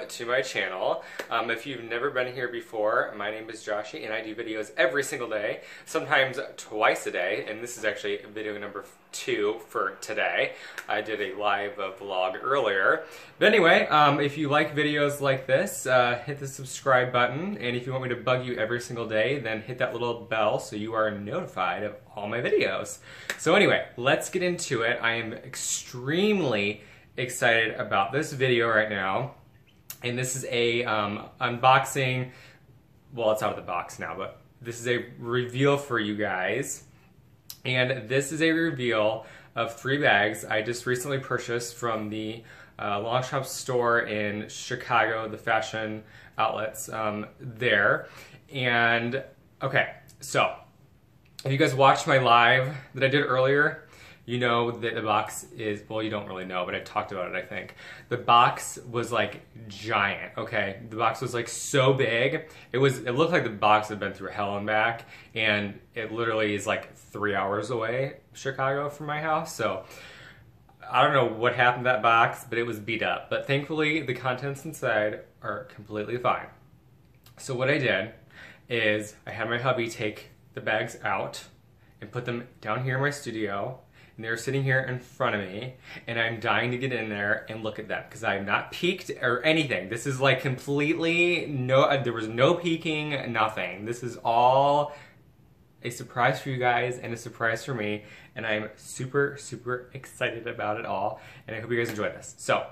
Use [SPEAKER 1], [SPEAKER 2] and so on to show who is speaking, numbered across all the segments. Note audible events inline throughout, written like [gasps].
[SPEAKER 1] to my channel. Um, if you've never been here before, my name is Joshie and I do videos every single day, sometimes twice a day, and this is actually video number two for today. I did a live uh, vlog earlier. But anyway, um, if you like videos like this, uh, hit the subscribe button, and if you want me to bug you every single day, then hit that little bell so you are notified of all my videos. So anyway, let's get into it. I am extremely excited about this video right now. And this is a um, unboxing, well, it's out of the box now, but this is a reveal for you guys. And this is a reveal of three bags I just recently purchased from the uh, Longchamp store in Chicago, the fashion outlets um, there. And okay, so if you guys watched my live that I did earlier, you know that the box is, well, you don't really know, but I talked about it, I think. The box was like giant, okay? The box was like so big. It was, it looked like the box had been through hell and back, and it literally is like three hours away, Chicago, from my house. So I don't know what happened to that box, but it was beat up. But thankfully, the contents inside are completely fine. So what I did is I had my hubby take the bags out and put them down here in my studio and they're sitting here in front of me and I'm dying to get in there and look at them because I'm not peeked or anything. This is like completely no, uh, there was no peeking, nothing. This is all a surprise for you guys and a surprise for me and I'm super, super excited about it all and I hope you guys enjoy this. So,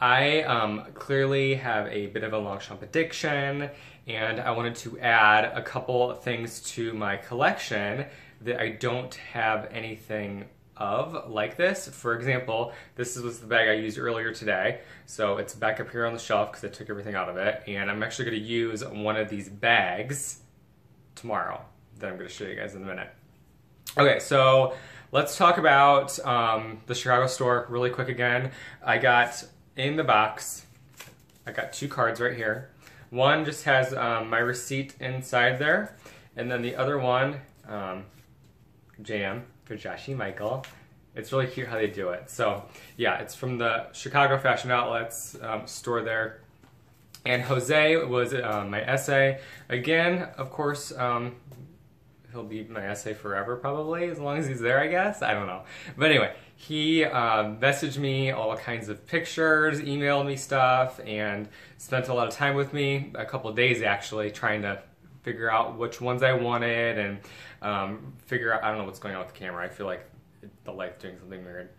[SPEAKER 1] I um, clearly have a bit of a Longchamp addiction and I wanted to add a couple things to my collection that I don't have anything of like this. For example, this was the bag I used earlier today. So it's back up here on the shelf because I took everything out of it. And I'm actually to use one of these bags tomorrow that I'm going to show you guys in a minute. Okay, so let's talk about um, the Chicago store really quick again. I got in the box, I got two cards right here. One just has um, my receipt inside there, and then the other one um, jam for Joshie Michael. It's really cute how they do it. So yeah, it's from the Chicago Fashion Outlets um, store there. And Jose was uh, my essay. Again, of course, um, he'll be my essay forever probably, as long as he's there, I guess. I don't know. But anyway, he um, messaged me all kinds of pictures, emailed me stuff, and spent a lot of time with me, a couple days actually, trying to figure out which ones I wanted and um, figure out, I don't know what's going on with the camera. I feel like the light's doing something weird.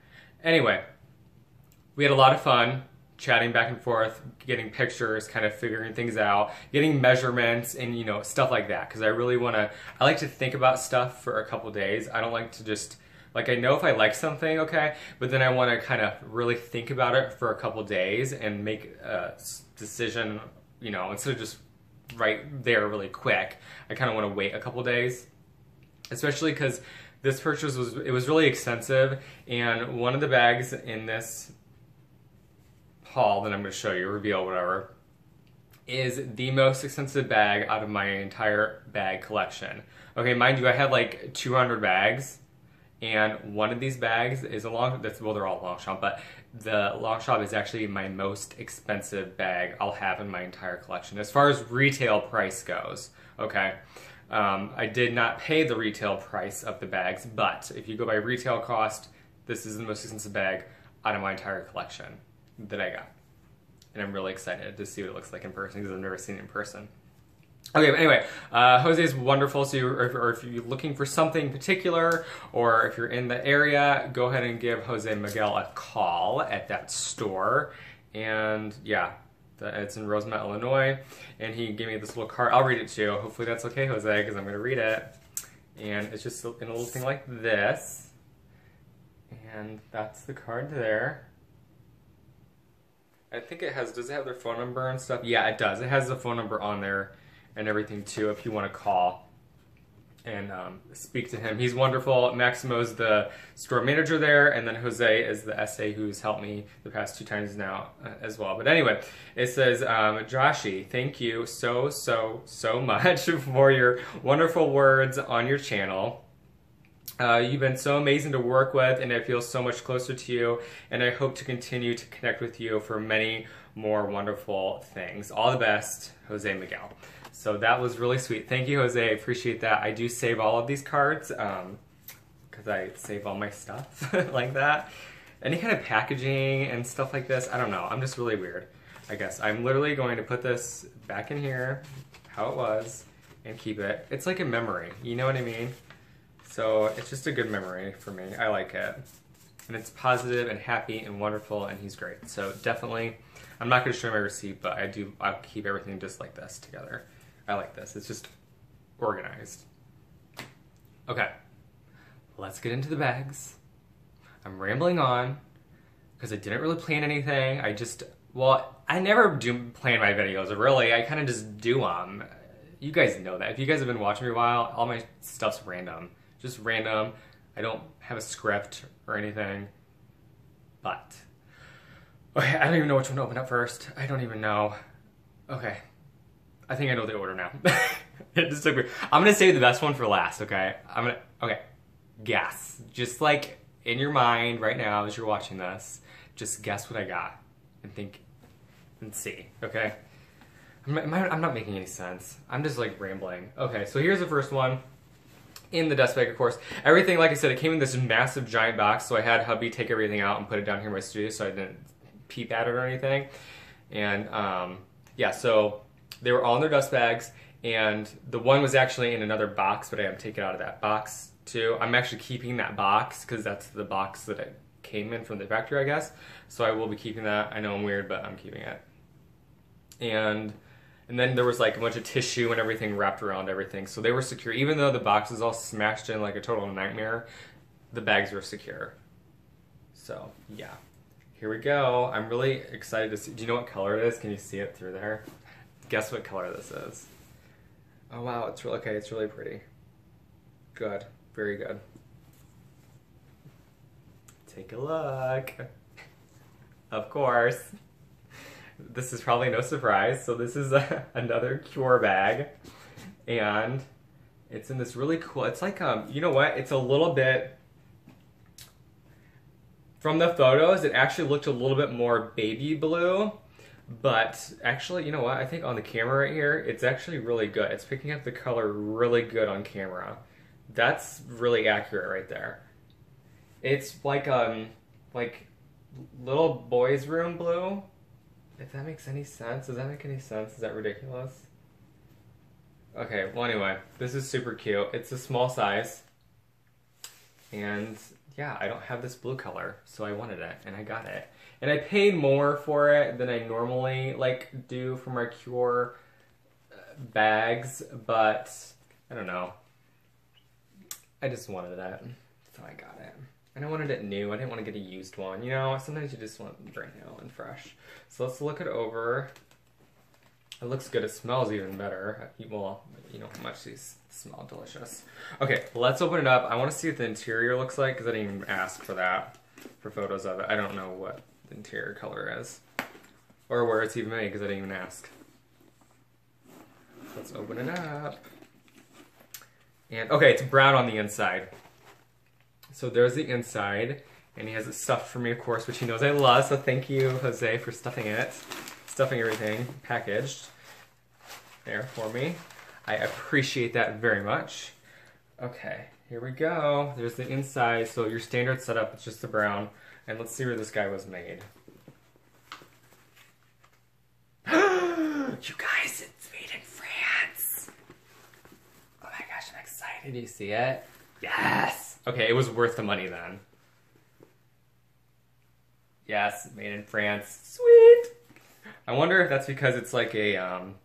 [SPEAKER 1] Anyway, we had a lot of fun chatting back and forth, getting pictures, kind of figuring things out, getting measurements and, you know, stuff like that. Cause I really want to, I like to think about stuff for a couple days. I don't like to just, like I know if I like something, okay, but then I want to kind of really think about it for a couple days and make a decision, you know, instead of just right there really quick. I kind of want to wait a couple days, especially because this purchase was it was really expensive, and one of the bags in this haul that I'm going to show you, reveal whatever, is the most expensive bag out of my entire bag collection. Okay, mind you, I had like 200 bags, and one of these bags is a long, that's, well, they're all Longchamp, but the Longchamp is actually my most expensive bag I'll have in my entire collection. As far as retail price goes, okay? Um, I did not pay the retail price of the bags, but if you go by retail cost, this is the most expensive bag out of my entire collection that I got. And I'm really excited to see what it looks like in person because I've never seen it in person. Okay, but anyway, uh, Jose is wonderful. So, you, or, or, if you're looking for something particular, or if you're in the area, go ahead and give Jose Miguel a call at that store. And yeah, it's in Rosemont, Illinois. And he gave me this little card. I'll read it to you. Hopefully that's okay, Jose, because I'm going to read it. And it's just in a little thing like this. And that's the card there. I think it has, does it have their phone number and stuff? Yeah, it does. It has the phone number on there and everything too if you want to call and um, speak to him. He's wonderful. Maximo's the store manager there, and then Jose is the SA who's helped me the past two times now uh, as well. But anyway, it says, um, Joshie, thank you so, so, so [laughs] much for your wonderful words on your channel. Uh, you've been so amazing to work with, and I feel so much closer to you, and I hope to continue to connect with you for many more wonderful things. All the best, Jose Miguel. So that was really sweet. Thank you, Jose. I appreciate that. I do save all of these cards because um, I save all my stuff [laughs] like that. Any kind of packaging and stuff like this, I don't know. I'm just really weird, I guess. I'm literally going to put this back in here, how it was, and keep it. It's like a memory, you know what I mean? So it's just a good memory for me. I like it. And it's positive and happy and wonderful, and he's great. So definitely, I'm not going to show my receipt, but I do. I'll keep everything just like this together. I like this. It's just organized. Okay, let's get into the bags. I'm rambling on because I didn't really plan anything. I just, well, I never do plan my videos, really. I kind of just do them. You guys know that. If you guys have been watching me a while, all my stuff's random. Just random. I don't have a script or anything. But, okay, [laughs] I don't even know which one to open up first. I don't even know. Okay, I think I know the order now. [laughs] it just took me. I'm gonna save the best one for last. Okay. I'm gonna. Okay. Guess. Just like in your mind right now as you're watching this, just guess what I got and think and see. Okay. I'm, I'm not making any sense. I'm just like rambling. Okay. So here's the first one. In the dust bag, of course. Everything, like I said, it came in this massive giant box, so I had hubby take everything out and put it down here in my studio so I didn't peep at it or anything. And um, yeah, so they were all in their dust bags, and the one was actually in another box, but I am taking out of that box too. I'm actually keeping that box because that's the box that it came in from the factory, I guess. So I will be keeping that. I know I'm weird, but I'm keeping it. And and then there was like a bunch of tissue and everything wrapped around everything, so they were secure. Even though the box is all smashed in like a total nightmare, the bags were secure. So yeah, here we go. I'm really excited to see. Do you know what color it is? Can you see it through there? Guess what color this is? Oh wow, it's really okay. It's really pretty. Good, very good. Take a look. of course. This is probably no surprise. So this is a, [laughs] another Cuir bag, and it's in this really cool. It's like um, you know what? It's a little bit. From the photos, it actually looked a little bit more baby blue but actually, you know what? I think on the camera right here, it's actually really good. It's picking up the color really good on camera. That's really accurate right there. It's like um like little boy's room blue. If that makes any sense. Does that make any sense? Is that ridiculous? Okay, well anyway, this is super cute. It's a small size. And yeah, I don't have this blue color, so I wanted it and I got it and I paid more for it than I normally like do for my Cuir uh, bags, but I don't know. I just wanted it, so I got it. And I wanted it new. I didn't want to get a used one. You know, sometimes you just want brand new and fresh. So let's look it over. It looks good. It smells even better. Well, you know how much these smell delicious. Okay, let's open it up. I want to see what the interior looks like because I didn't even ask for that, for photos of it. I don't know what interior color is. Or where it's even made, because I didn't even ask. Let's open it up. And, okay, it's brown on the inside. So there's the inside, and he has it stuffed for me, of course, which he knows I love, so thank you, Jose, for stuffing it. Stuffing everything packaged there for me. I appreciate that very much. Okay, here we go. There's the inside, so your standard setup, it's just the brown. And let's see where this guy was made. [gasps] you guys, it's made in France. Oh my gosh, I'm excited. Do you see it? Yes. Okay, it was worth the money then. Yes, made in France. Sweet. I wonder if that's because it's like a, um,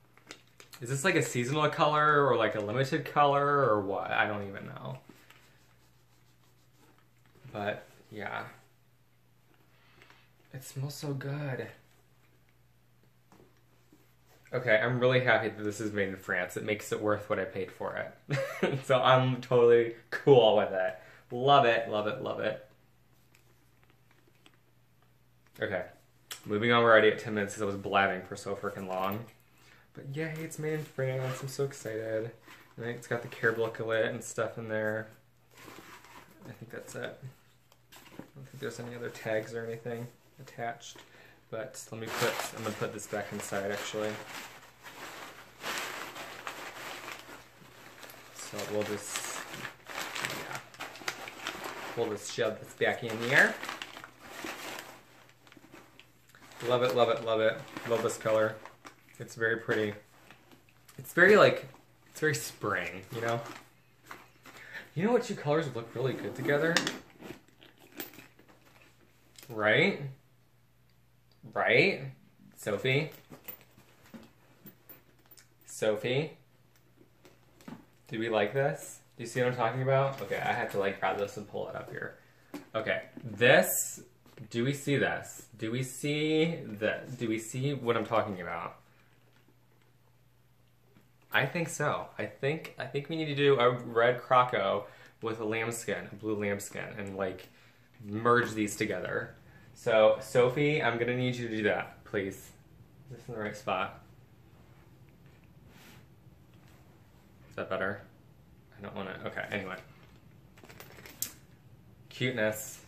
[SPEAKER 1] is this like a seasonal color or like a limited color or what? I don't even know. But yeah. It smells so good. Okay, I'm really happy that this is made in France. It makes it worth what I paid for it. [laughs] so I'm totally cool with it. Love it, love it, love it. Okay, moving on. We're already at 10 minutes because I was blabbing for so freaking long. But yay, it's made in France. I'm so excited. And it's got the care booklet and stuff in there. I think that's it. I don't think there's any other tags or anything attached. But let me put, I'm gonna put this back inside actually. So we'll just, yeah. We'll just shove this back in here. Love it, love it, love it. Love this color. It's very pretty. It's very like, it's very spring, you know? You know what two colors look really good together? Right? Right? Sophie? Sophie? Do we like this? Do you see what I'm talking about? Okay, I have to like grab this and pull it up here. Okay, this, do we see this? Do we see the, do we see what I'm talking about? I think so. I think, I think we need to do a red croco with a lambskin, a blue lambskin, and like merge these together. So, Sophie, I'm gonna need you to do that, please. Is this in the right spot? Is that better? I don't wanna, okay, anyway. Cuteness.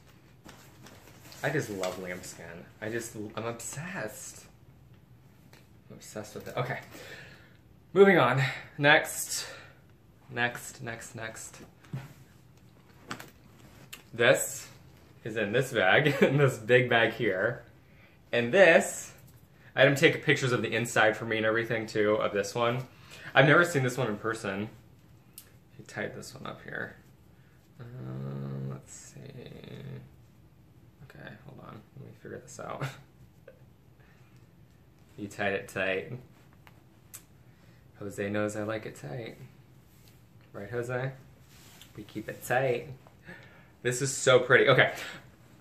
[SPEAKER 1] I just love lambskin. I just, I'm obsessed. I'm obsessed with it. Okay. Moving on. Next. Next, next, next. This is in this bag, [laughs] in this big bag here. And this, I had him take pictures of the inside for me and everything too, of this one. I've never seen this one in person. He tied this one up here. Um, let's see. Okay, hold on. Let me figure this out. [laughs] you tied it tight. Jose knows I like it tight. Right, Jose? We keep it tight. This is so pretty. Okay,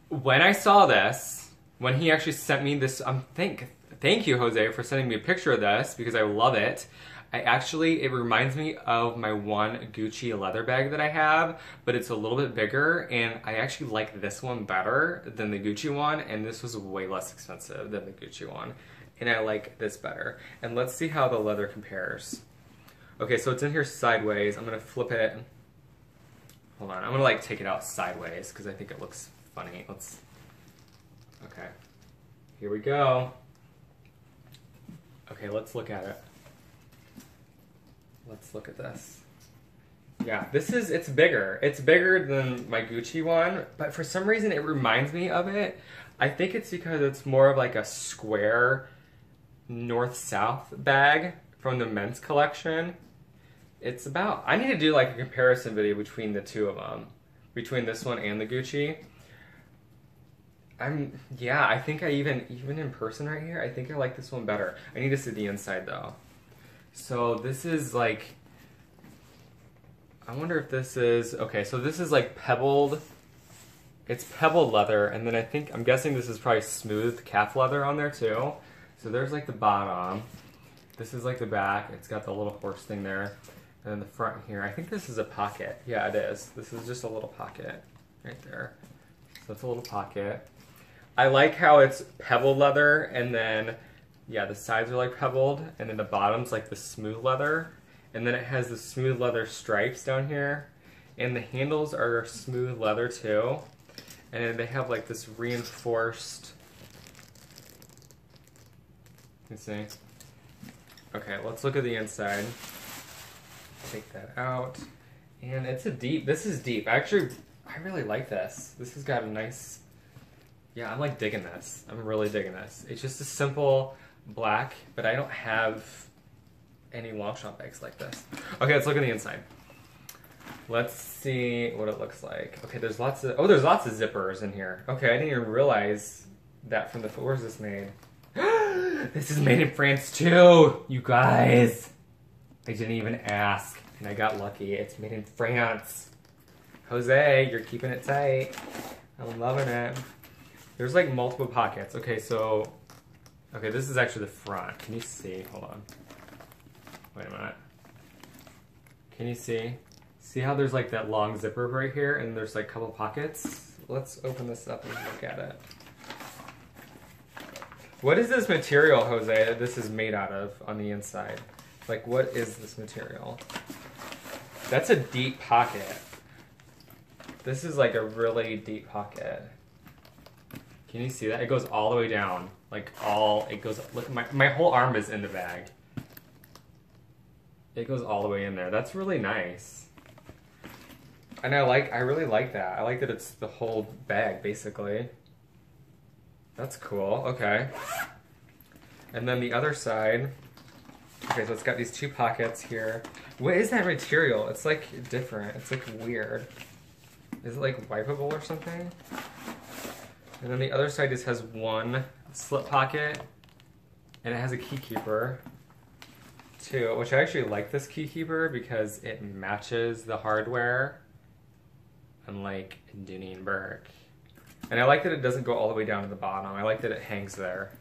[SPEAKER 1] when I saw this, when he actually sent me this, um, thank, thank you, Jose, for sending me a picture of this because I love it. I actually, it reminds me of my one Gucci leather bag that I have, but it's a little bit bigger, and I actually like this one better than the Gucci one, and this was way less expensive than the Gucci one, and I like this better. And let's see how the leather compares. Okay, so it's in here sideways. I'm gonna flip it. Hold on, I'm gonna like take it out sideways because I think it looks funny. Let's, okay, here we go. Okay, let's look at it. Let's look at this. Yeah, this is, it's bigger. It's bigger than my Gucci one, but for some reason it reminds me of it. I think it's because it's more of like a square north-south bag from the men's collection. It's about, I need to do like a comparison video between the two of them, between this one and the Gucci. I'm, yeah, I think I even, even in person right here, I think I like this one better. I need to see the inside though. So this is like, I wonder if this is, okay, so this is like pebbled, it's pebbled leather, and then I think, I'm guessing this is probably smooth calf leather on there too. So there's like the bottom. This is like the back. It's got the little horse thing there. And then the front here, I think this is a pocket. Yeah, it is. This is just a little pocket right there. So it's a little pocket. I like how it's pebbled leather and then yeah, the sides are like pebbled, and then the bottom's like the smooth leather, and then it has the smooth leather stripes down here, and the handles are smooth leather too, and then they have like this reinforced. You see? Okay, let's look at the inside. Take that out, and it's a deep. This is deep. Actually, I really like this. This has got a nice. Yeah, I'm like digging this. I'm really digging this. It's just a simple black, but I don't have any Longchamp bags like this. Okay, let's look at the inside. Let's see what it looks like. Okay, there's lots of, oh, there's lots of zippers in here. Okay, I didn't even realize that from the, where's this made? [gasps] this is made in France too, you guys. I didn't even ask, and I got lucky. It's made in France. Jose, you're keeping it tight. I'm loving it. There's like multiple pockets. Okay, so Okay, this is actually the front. Can you see? Hold on. Wait a minute. Can you see? See how there's like that long zipper right here and there's like a couple pockets? Let's open this up and look at it. What is this material, Jose, that this is made out of on the inside? Like, what is this material? That's a deep pocket. This is like a really deep pocket. Can you see that? It goes all the way down. Like all, it goes, look, my, my whole arm is in the bag. It goes all the way in there. That's really nice. And I like, I really like that. I like that it's the whole bag, basically. That's cool, okay. And then the other side, okay, so it's got these two pockets here. What is that material? It's like different, it's like weird. Is it like wipeable or something? And then the other side just has one slip pocket and it has a key keeper too, which I actually like this key keeper because it matches the hardware unlike Dooney and Bourke. And I like that it doesn't go all the way down to the bottom. I like that it hangs there.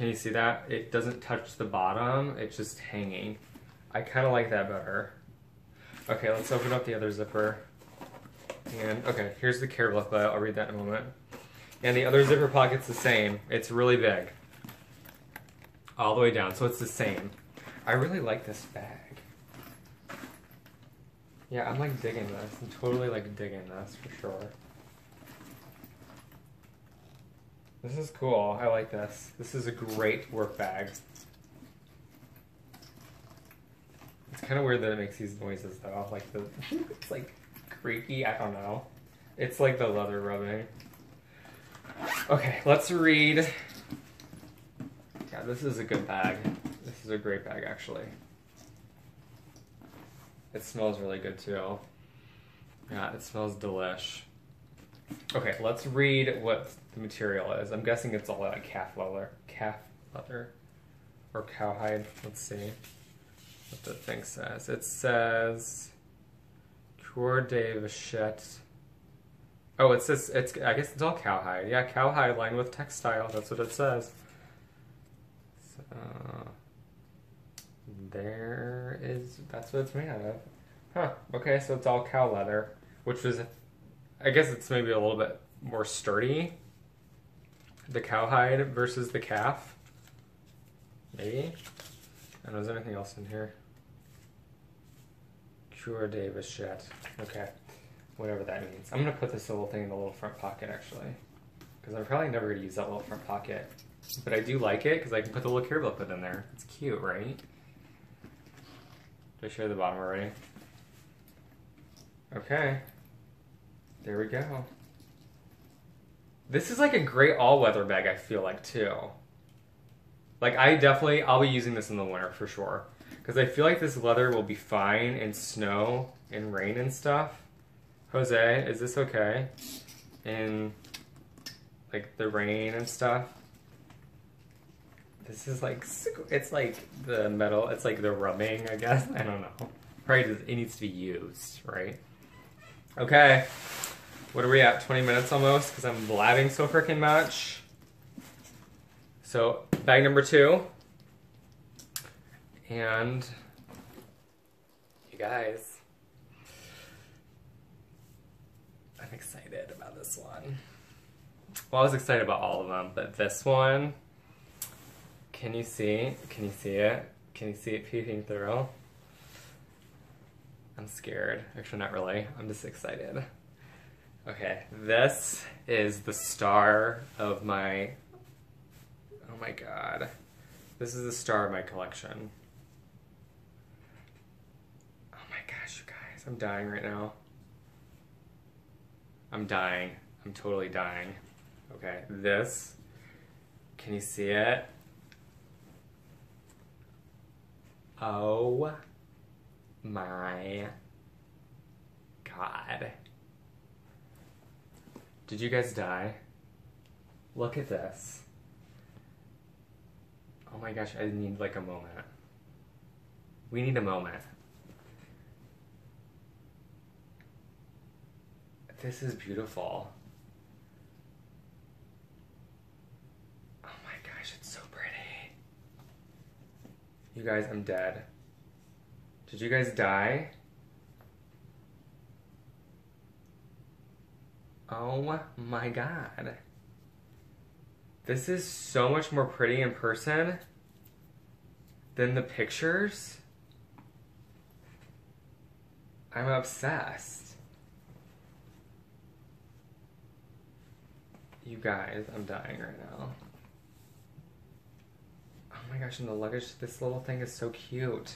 [SPEAKER 1] Can you see that? It doesn't touch the bottom, it's just hanging. I kind of like that better. Okay, let's open up the other zipper. And, okay, here's the care booklet. I'll read that in a moment. And the other zipper pocket's the same. It's really big. All the way down, so it's the same. I really like this bag. Yeah, I'm like digging this. I'm totally like digging this for sure. This is cool. I like this. This is a great work bag. It's kind of weird that it makes these noises though. Like the, [laughs] it's like creaky. I don't know. It's like the leather rubbing. Okay, let's read. Yeah, this is a good bag. This is a great bag actually. It smells really good too. Yeah, it smells delish. Okay, let's read what the material is. I'm guessing it's all like calf leather, calf leather, or cowhide. Let's see what the thing says. It says Cuir de Vachette. Oh, it says it's. I guess it's all cowhide. Yeah, cowhide lined with textile. That's what it says. So, there is. That's what it's made out of. Huh. Okay, so it's all cow leather, which was I guess it's maybe a little bit more sturdy. The cowhide versus the calf. Maybe. And is there anything else in here? Cuir de Vachette. Okay. Whatever that means. I'm gonna put this little thing in the little front pocket actually. Because I'm probably never gonna use that little front pocket. But I do like it because I can put the little care booklet in there. It's cute, right? Did I show you the bottom already? Okay. There we go. This is like a great all-weather bag, I feel like, too. Like, I definitely, I'll be using this in the winter for sure. Because I feel like this leather will be fine in snow and rain and stuff. Jose, is this okay? In, like, the rain and stuff? This is like, it's like the metal, it's like the rubbing, I guess. [laughs] I don't know. Probably it needs to be used, right? Okay. What are we at? 20 minutes almost because I'm blabbing so freaking much. So, bag number two. And you guys, I'm excited about this one. Well, I was excited about all of them, but this one, can you see? Can you see it? Can you see it peeping through? I'm scared. Actually, not really. I'm just excited. Okay, this is the star of my. Oh my god. This is the star of my collection. Oh my gosh, you guys. I'm dying right now. I'm dying. I'm totally dying. Okay, this. Can you see it? Oh my god. Did you guys die? Look at this. Oh my gosh, I need like a moment. We need a moment. This is beautiful. Oh my gosh, it's so pretty. You guys, I'm dead. Did you guys die? Oh my god. This is so much more pretty in person than the pictures. I'm obsessed. You guys, I'm dying right now. Oh my gosh, and the luggage, this little thing is so cute.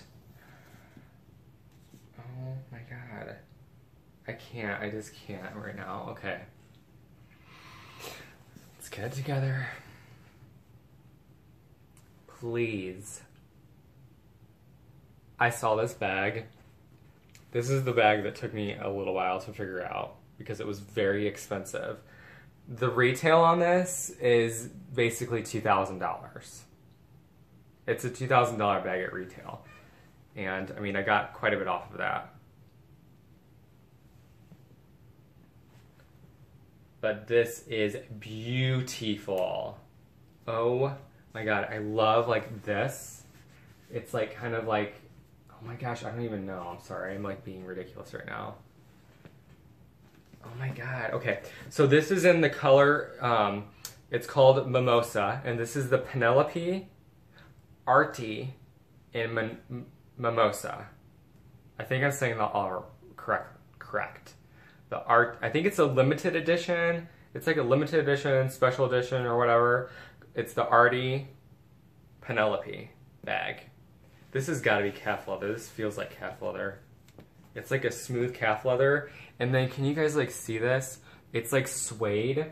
[SPEAKER 1] Oh my god. I can't, I just can't right now. Okay. Let's get it together. Please. I saw this bag. This is the bag that took me a little while to figure out because it was very expensive. The retail on this is basically $2,000. It's a $2,000 bag at retail. And I mean, I got quite a bit off of that. But this is beautiful. Oh my god, I love like this. It's like kind of like, oh my gosh, I don't even know. I'm sorry, I'm like being ridiculous right now. Oh my god. Okay, so this is in the color. Um, it's called Mimosa, and this is the Penelope Arty in Mimosa. I think I'm saying that all correct. Correct. The art. I think it's a limited edition. It's like a limited edition, special edition, or whatever. It's the Arty Penelope bag. This has got to be calf leather. This feels like calf leather. It's like a smooth calf leather. And then can you guys like see this? It's like suede.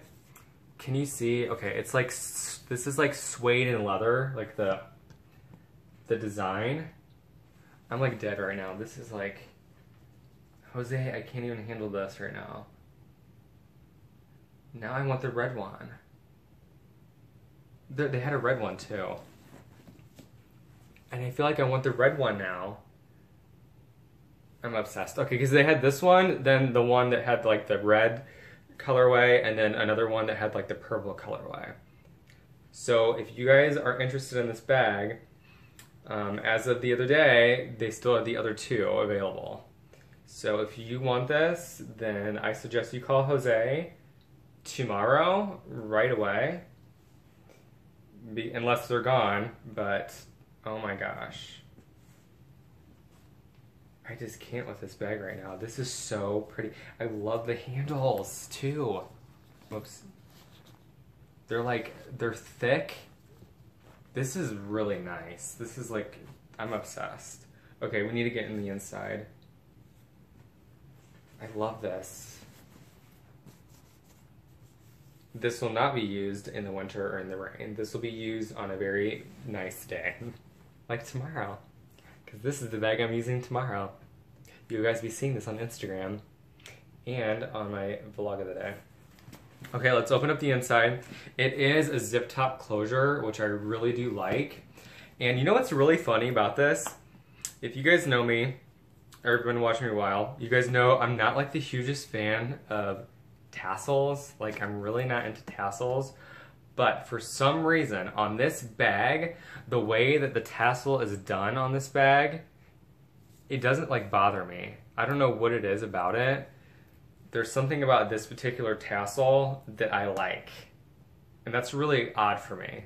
[SPEAKER 1] Can you see? Okay, it's like, this is like suede and leather, like the, the design. I'm like dead right now. This is like, Jose, I can't even handle this right now. Now I want the red one. They had a red one too. And I feel like I want the red one now. I'm obsessed. Okay, because they had this one, then the one that had like the red colorway, and then another one that had like the purple colorway. So if you guys are interested in this bag, um, as of the other day, they still have the other two available. So if you want this, then I suggest you call Jose tomorrow, right away. Be, unless they're gone, but oh my gosh. I just can't with this bag right now. This is so pretty. I love the handles too. Whoops. They're like, they're thick. This is really nice. This is like, I'm obsessed. Okay, we need to get in the inside. I love this. This will not be used in the winter or in the rain. This will be used on a very nice day, [laughs] like tomorrow. Because this is the bag I'm using tomorrow. You'll guys be seeing this on Instagram and on my vlog of the day. Okay, let's open up the inside. It is a zip top closure, which I really do like. And you know what's really funny about this? If you guys know me, or been watching me a while, you guys know I'm not like the hugest fan of tassels. Like I'm really not into tassels. But for some reason on this bag, the way that the tassel is done on this bag, it doesn't like bother me. I don't know what it is about it. There's something about this particular tassel that I like. And that's really odd for me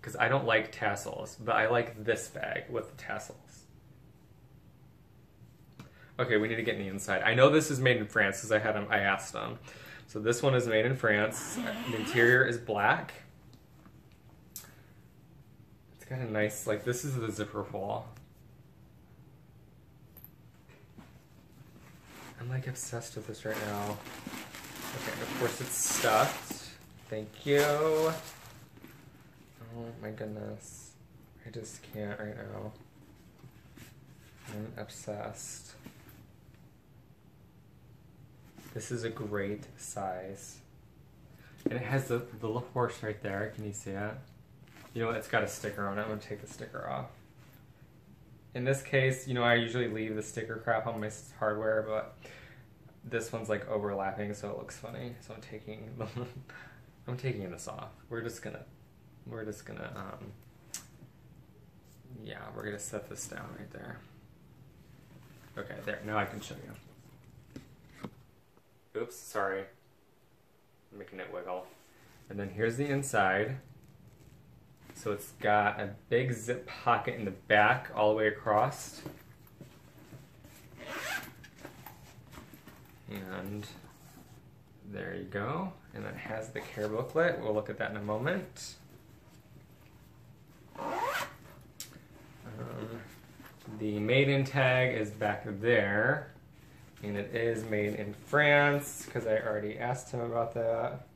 [SPEAKER 1] because I don't like tassels, but I like this bag with the tassels. Okay, we need to get in the inside. I know this is made in France because I had them, I asked them. So this one is made in France. The interior is black. It's got a nice, like, this is the zipper hole. I'm like obsessed with this right now. Okay, of course it's stuffed. Thank you. Oh my goodness. I just can't right now. I'm obsessed. This is a great size. And it has the, the little horse right there. Can you see it? You know, it's got a sticker on it. I'm going to take the sticker off. In this case, you know, I usually leave the sticker crap on my hardware, but this one's like overlapping, so it looks funny. So I'm taking [laughs] the, I'm taking this off. We're just gonna, we're just gonna, um, yeah, we're gonna set this down right there. Okay, there. Now I can show you. Oops, sorry. I'm making it wiggle. And then here's the inside. So it's got a big zip pocket in the back all the way across. And there you go. And it has the care booklet. We'll look at that in a moment. Uh, the maiden tag is back there. And it is made in France because I already asked him about that.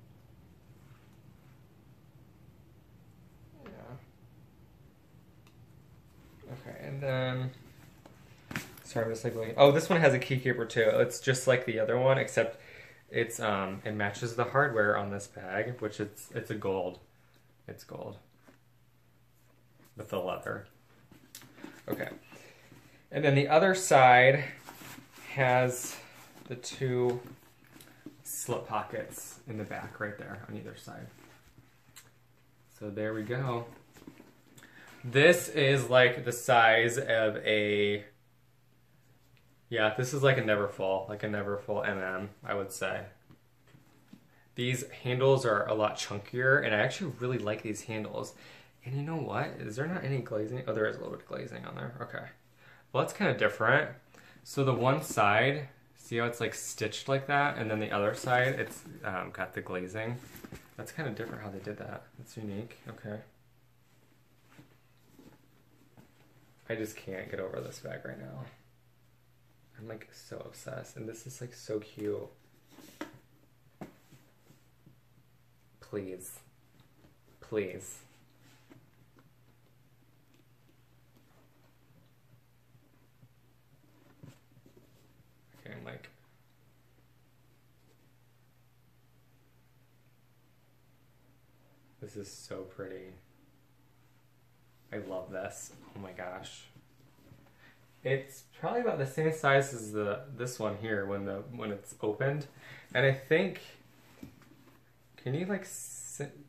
[SPEAKER 1] Yeah. Okay, and then. Sorry, I'm just like looking. Oh, this one has a keykeeper too. It's just like the other one, except it's um it matches the hardware on this bag, which it's it's a gold. It's gold. With the leather. Okay. And then the other side has the two slip pockets in the back right there on either side. So there we go. This is like the size of a yeah, this is like a never Neverfull, like a Neverfull MM, I would say. These handles are a lot chunkier, and I actually really like these handles. And you know what? Is there not any glazing? Oh, there is a little bit of glazing on there. Okay. Well, that's kind of different. So the one side, see how it's like stitched like that? And then the other side, it's um, got the glazing. That's kind of different how they did that. That's unique. Okay. I just can't get over this bag right now. I'm like so obsessed, and this is like so cute. Please. Please. Okay, I'm like. This is so pretty. I love this. Oh my gosh. It's probably about the same size as the this one here when the when it's opened, and I think. Can you like?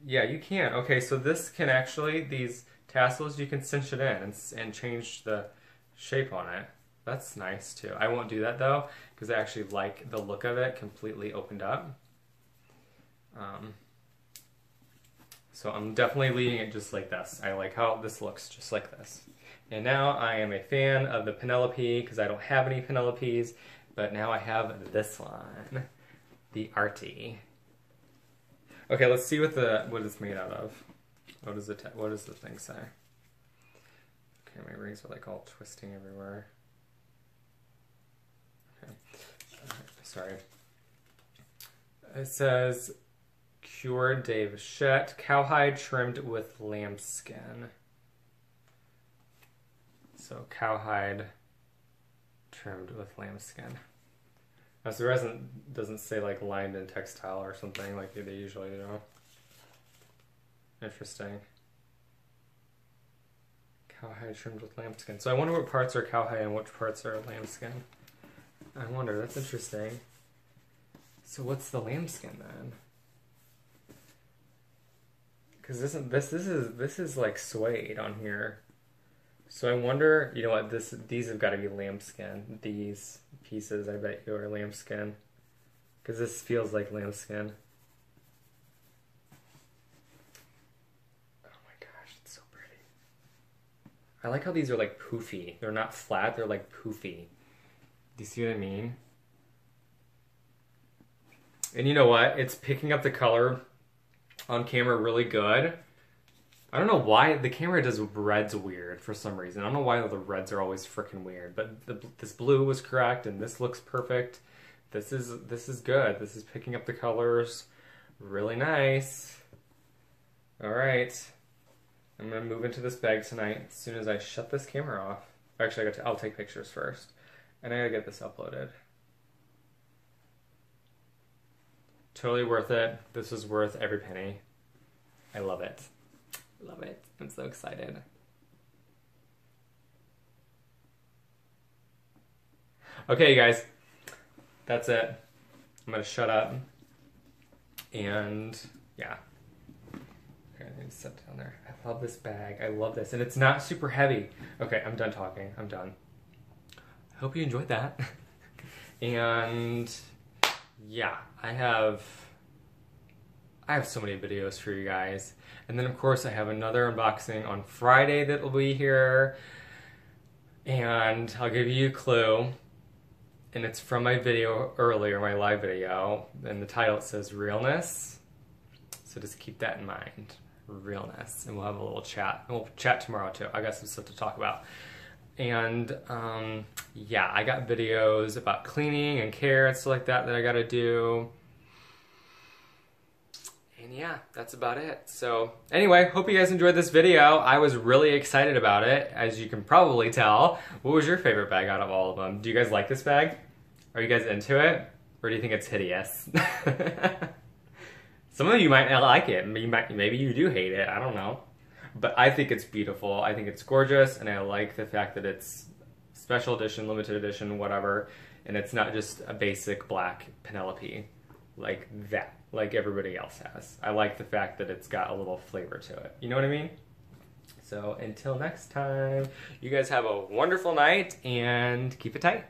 [SPEAKER 1] Yeah, you can. Okay, so this can actually these tassels you can cinch it in and, and change the shape on it. That's nice too. I won't do that though because I actually like the look of it completely opened up. Um, so I'm definitely leaving it just like this. I like how this looks just like this. And now I am a fan of the Penelope because I don't have any Penelopes, but now I have this one, the Arty. Okay, let's see what the what it's made out of. What does the what does the thing say? Okay, my rings are like all twisting everywhere. Okay, sorry. It says cured de vachette, cowhide trimmed with lambskin. So cowhide trimmed with lambskin. Now, so the resin doesn't say like lined in textile or something like they usually do. Interesting. Cowhide trimmed with lambskin. So I wonder what parts are cowhide and which parts are lambskin. I wonder. That's interesting. So what's the lambskin then? Because this this this is this is like suede on here. So I wonder, you know what, this these have got to be lambskin. These pieces, I bet you, are lambskin. Because this feels like lambskin. Oh my gosh, it's so pretty. I like how these are like poofy. They're not flat, they're like poofy. Do you see what I mean? And you know what? It's picking up the color on camera really good. I don't know why the camera does reds weird for some reason. I don't know why the reds are always freaking weird, but the, this blue was correct and this looks perfect. This is this is good. This is picking up the colors really nice. All right. I'm to move into this bag tonight as soon as I shut this camera off. Actually, I got to, I'll take pictures first. And I got to get this uploaded. Totally worth it. This is worth every penny. I love it. Love it. I'm so excited. Okay, guys. That's it. I'm going to shut up. And yeah. Okay, I need to set down there. I love this bag. I love this. And it's not super heavy. Okay, I'm done talking. I'm done. I hope you enjoyed that. [laughs] and yeah, I have I have so many videos for you guys. And then, of course, I have another unboxing on Friday that will be here. And I'll give you a clue. And it's from my video earlier, my live video. And the title says Realness. So just keep that in mind. Realness. And we'll have a little chat. And we'll chat tomorrow too. I got some stuff to talk about. And um, yeah, I got videos about cleaning and care and stuff like that that I gotta do. And yeah, that's about it. So anyway, hope you guys enjoyed this video. I was really excited about it, as you can probably tell. What was your favorite bag out of all of them? Do you guys like this bag? Are you guys into it? Or do you think it's hideous? [laughs] Some of you might not like it. Maybe you do hate it. I don't know. But I think it's beautiful. I think it's gorgeous, and I like the fact that it's special edition, limited edition, whatever, and it's not just a basic black Penelope like that, like everybody else has. I like the fact that it's got a little flavor to it. You know what I mean? So until next time, you guys have a wonderful night and keep it tight.